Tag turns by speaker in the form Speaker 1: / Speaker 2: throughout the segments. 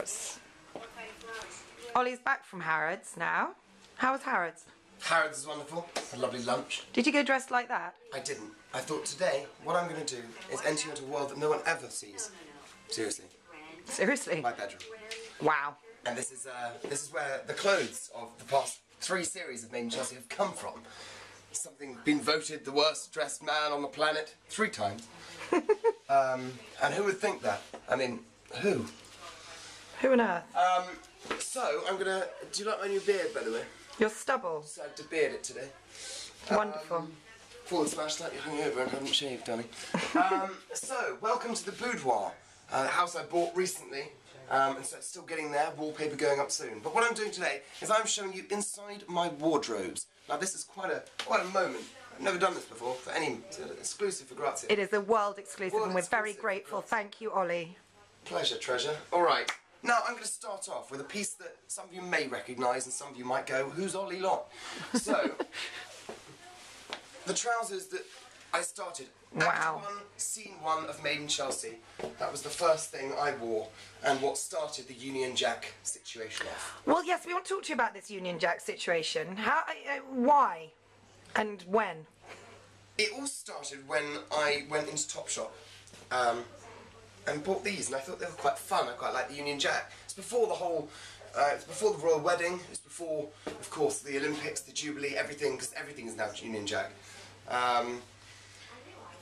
Speaker 1: Got Ollie's back from Harrods now. How was Harrods?
Speaker 2: Harrods is wonderful. A lovely lunch.
Speaker 1: Did you go dressed like that?
Speaker 2: I didn't. I thought today, what I'm going to do is enter you into a world that no one ever sees. Seriously.
Speaker 1: Seriously?
Speaker 2: My bedroom.
Speaker 1: Wow.
Speaker 2: And this is uh, this is where the clothes of the past three series of Made in Chelsea have come from. Something been voted the worst dressed man on the planet three times. um, and who would think that? I mean, who?
Speaker 1: Who on earth?
Speaker 2: Um, so I'm gonna. Do you like my new beard, by the way?
Speaker 1: Your stubble.
Speaker 2: Decided to beard it today.
Speaker 1: Wonderful.
Speaker 2: Forward slash slightly hungover and haven't shaved, darling. um, so, welcome to the boudoir, uh, house I bought recently. Um, and so it's still getting there, wallpaper going up soon. But what I'm doing today is I'm showing you inside my wardrobes. Now this is quite a quite a moment. I've never done this before for any an exclusive for Grazia.
Speaker 1: It is a world exclusive
Speaker 2: World
Speaker 1: and we're very grateful. Thank you, Ollie.
Speaker 2: Pleasure, treasure. All right. Now I'm going to start off with a piece that some of you may recognise and some of you might go, "Who's Ollie Locke?" So, the trousers that I started.
Speaker 1: Wow.
Speaker 2: Act one, scene one of Made in Chelsea. That was the first thing I wore, and what started the Union Jack situation off.
Speaker 1: Well, yes, we want to talk to you about this Union Jack situation. How? Uh, why? And when?
Speaker 2: It all started when I went into Topshop um, and bought these, and I thought they were quite fun. I quite like the Union Jack. It's before the whole, uh, it's before the royal wedding. It's before, of course, the Olympics, the Jubilee, everything, because everything is now Union Jack. Um,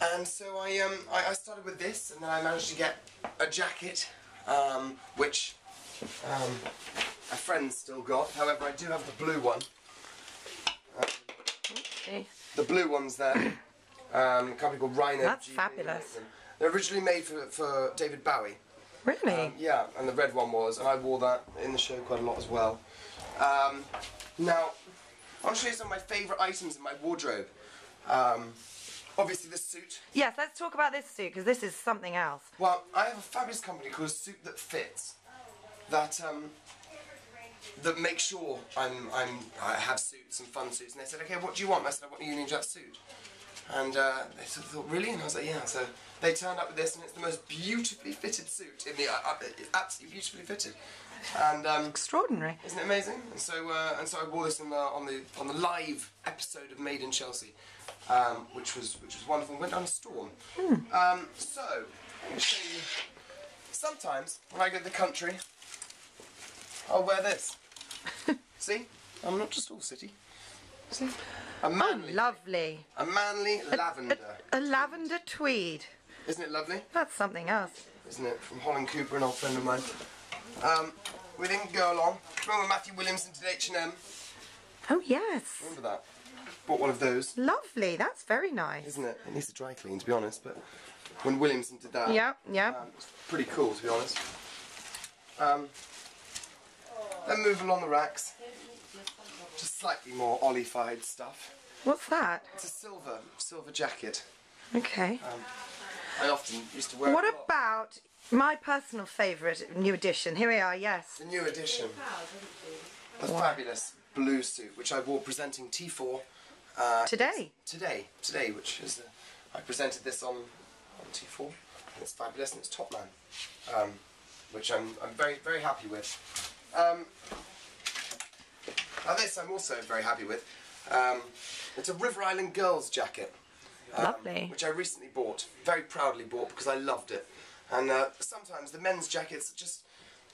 Speaker 2: and so I, um, I, I started with this, and then I managed to get a jacket, um, which um, a friend still got. However, I do have the blue one.
Speaker 1: Okay.
Speaker 2: The blue ones there. Um, a company called Rhino.
Speaker 1: That's
Speaker 2: GB
Speaker 1: fabulous.
Speaker 2: They're originally made for, for David Bowie.
Speaker 1: Really?
Speaker 2: Um, yeah, and the red one was, and I wore that in the show quite a lot as well. Um, now, I want to show you some of my favourite items in my wardrobe. Um, obviously, this suit.
Speaker 1: yes, let's talk about this suit because this is something else.
Speaker 2: Well, I have a fabulous company called Suit That Fits. That um, that makes sure I'm I'm I have suits and fun suits. And they said, okay, what do you want? I said, I want a Union Jack suit. And uh, they sort of thought, really? And I was like, yeah. So they turned up with this, and it's the most beautifully fitted suit in the uh, uh, absolutely beautifully fitted. And um,
Speaker 1: Extraordinary.
Speaker 2: isn't it amazing? And so, uh, and so I wore this in the, on the on the live episode of Made in Chelsea, um, which was which was wonderful. Went down a storm. Um, so, show you. Sometimes when I go to the country, I'll wear this. See, I'm not just all city. A
Speaker 1: Oh,
Speaker 2: manly,
Speaker 1: lovely.
Speaker 2: a manly lavender.
Speaker 1: A lavender tweed.
Speaker 2: Isn't it lovely?
Speaker 1: That's something else.
Speaker 2: isn't it? From Holland Cooper, an old friend of mine. Um, we didn't go along. Remember Matthew Williamson did H&M?
Speaker 1: Oh, yes.
Speaker 2: Remember that? Bought one of those,
Speaker 1: Lovely. That's very nice.
Speaker 2: isn't it? It needs to dry clean, to be honest, but when Williamson did that,
Speaker 1: Yeah, yeah.
Speaker 2: um, pretty cool, to be honest. Um, then move along the racks. Just slightly more olified stuff.
Speaker 1: What's that?
Speaker 2: It's a silver, silver jacket.
Speaker 1: Okay.
Speaker 2: I often used to wear
Speaker 1: What
Speaker 2: it a lot.
Speaker 1: about my personal favourite new edition? Here we are, yes.
Speaker 2: The new edition. The fabulous blue suit, which I wore presenting T4 uh,
Speaker 1: Today.
Speaker 2: today, today, which is uh, I presented this on on T4. It's fabulous and it's Top Man, um, which I'm I'm very very happy with. Um, now this I'm also very happy with. Um, it's a River Island Girls jacket. um,
Speaker 1: Lovely.
Speaker 2: Which I recently bought, very proudly bought because I loved it. And uh, sometimes the men's jackets just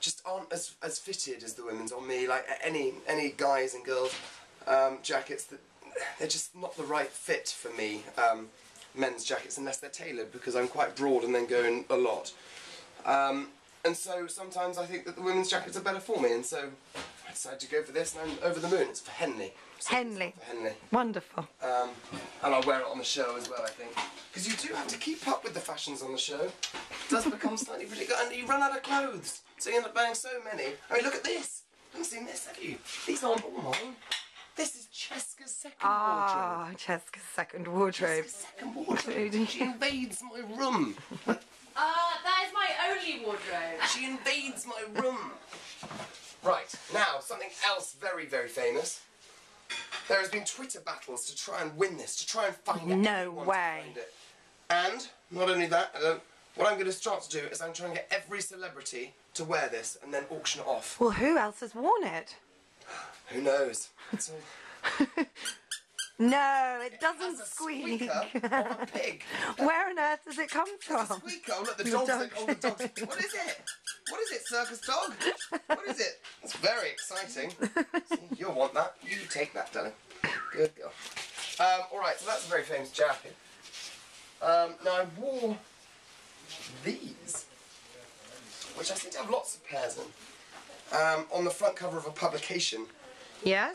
Speaker 2: just aren't as as fitted as the women's on me. Like any any guys and girls um, jackets that they're just not the right fit for me. Um, men's jackets unless they're tailored because I'm quite broad and then go in a lot. Um, and so sometimes I think that the women's jackets are better for me, and so decided to go for this, and I'm over the moon. It's for Henley. So
Speaker 1: Henley.
Speaker 2: For Henley.
Speaker 1: Wonderful.
Speaker 2: Um, and I'll wear it on the show as well, I think. Because you do have to keep up with the fashions on the show. It does become slightly ridiculous. And you run out of clothes. So you end up buying so many. I mean, look at this. You haven't seen this, have you? These aren't all mine. This is Cheska's second wardrobe.
Speaker 1: Ah, Cheska's second wardrobe.
Speaker 2: Cheska's second wardrobe. She invades my room.
Speaker 3: Uh, that is my only wardrobe.
Speaker 2: She invades my room. Right, now, something else very, very famous. There has been Twitter battles to try and win this, to try and find it.
Speaker 1: No way.
Speaker 2: find it. And, not only that, what I'm going to start to do is I'm trying to get every celebrity to wear this and then auction it off.
Speaker 1: Well, who else has worn it?
Speaker 2: Who knows?
Speaker 1: No, it doesn't squeak.
Speaker 2: a pig.
Speaker 1: Where on earth does it come
Speaker 2: It's a
Speaker 1: from?
Speaker 2: squeaker. Oh, look, the
Speaker 1: The
Speaker 2: dog's
Speaker 1: dog.
Speaker 2: like, oh, the dog's. What is it? What is it, circus dog? What is it? It's very exciting. See, you'll want that. You take that, darling. Good girl. Um, all right, so that's a very famous jacket. Um, now I wore these, which I seem to have lots of pairs in, um, on the front cover of a publication.
Speaker 1: Yes.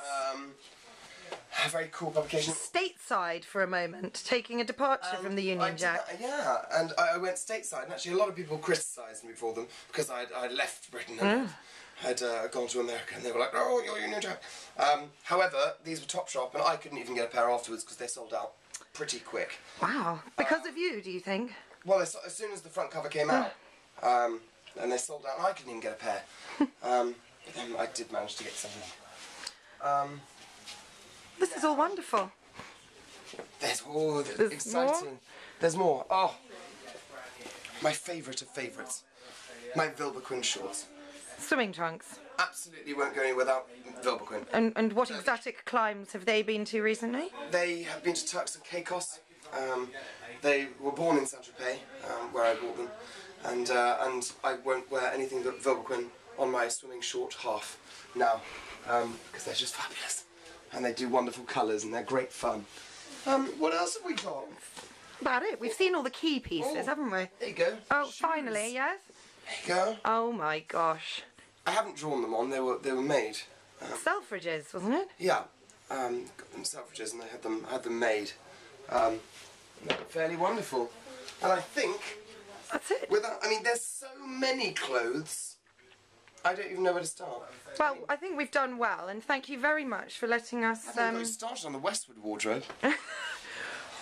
Speaker 2: Um, a very cool publication.
Speaker 1: Stateside for a moment, taking a departure from the Union Jack.
Speaker 2: that, yeah, and I, I went stateside, and actually a lot of people criticised me for them because I'd, I'd left Britain and had uh, gone to America, and they were like, "Oh, you're Union Jack." Um, however, these were Topshop, and I couldn't even get a pair afterwards because they sold out pretty quick.
Speaker 1: Wow. Because of you, do you think?
Speaker 2: Well, as, as soon as the front cover came out, um, and they sold out, and I couldn't even get a pair. Um, but then I did manage to get something. Um,
Speaker 1: This is all wonderful.
Speaker 2: There's oh, there's
Speaker 1: There's
Speaker 2: exciting.
Speaker 1: more?
Speaker 2: There's more. Oh, my favourite of favourites. My Vilebrequin shorts.
Speaker 1: Swimming trunks.
Speaker 2: Absolutely won't go anywhere without Vilebrequin.
Speaker 1: And, and what exotic climes have they been to recently?
Speaker 2: They have been to Turks and Caicos. Um, they were born in Saint Tropez, um, where I bought them, and uh, and I won't wear anything but Vilebrequin on my swimming short half now, because they're just fabulous, and they do wonderful colours and they're great fun. Um, what else have we got?
Speaker 1: About it. We've seen all the key pieces,
Speaker 2: Oh.
Speaker 1: haven't we?
Speaker 2: There you go.
Speaker 1: Oh,
Speaker 2: Shoes.
Speaker 1: finally, yes?
Speaker 2: There you go.
Speaker 1: Oh my gosh.
Speaker 2: I haven't drawn them on. They were they were made.
Speaker 1: Selfridges, wasn't it?
Speaker 2: Yeah, um, got them Selfridges and I had them had them made. Um, and they were fairly wonderful. And I think
Speaker 1: That's it.
Speaker 2: without I mean, there's so many clothes. I don't even know where to start.
Speaker 1: Well, I think we've done well, and thank you very much for letting us.
Speaker 2: I haven't
Speaker 1: Um,
Speaker 2: got started on the Westwood wardrobe.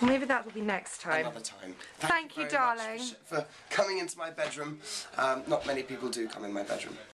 Speaker 1: maybe that will be next time.
Speaker 2: Another time.
Speaker 1: Thank you,
Speaker 2: very much
Speaker 1: darling.
Speaker 2: For, for coming into my bedroom. Um, not many people do come in my bedroom.